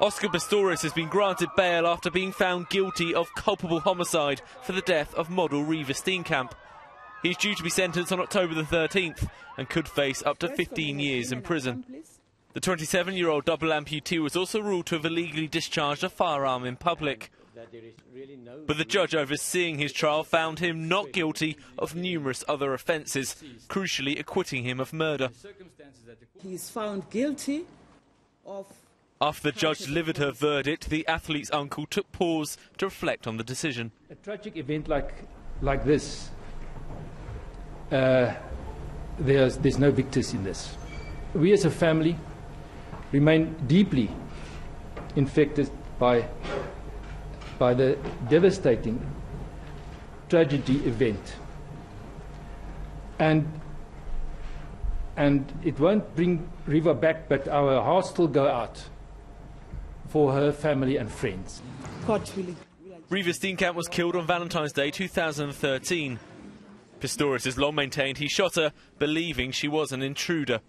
Oscar Pistorius has been granted bail after being found guilty of culpable homicide for the death of model Reeva Steenkamp. He's due to be sentenced on October the 13th and could face up to 15 years in prison. The 27 year old double amputee was also ruled to have illegally discharged a firearm in public. But the judge overseeing his trial found him not guilty of numerous other offences, crucially acquitting him of murder. He is found guilty of After the judge delivered her verdict, the athlete's uncle took pause to reflect on the decision. A tragic event like, like this, uh, there's, there's no victors in this. We as a family remain deeply infected by, by the devastating tragedy event. And, and it won't bring Reeva back, but our hearts still go out for her family and friends. God willing. Reeva Steenkamp was killed on Valentine's Day 2013. Pistorius has long maintained he shot her, believing she was an intruder.